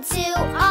to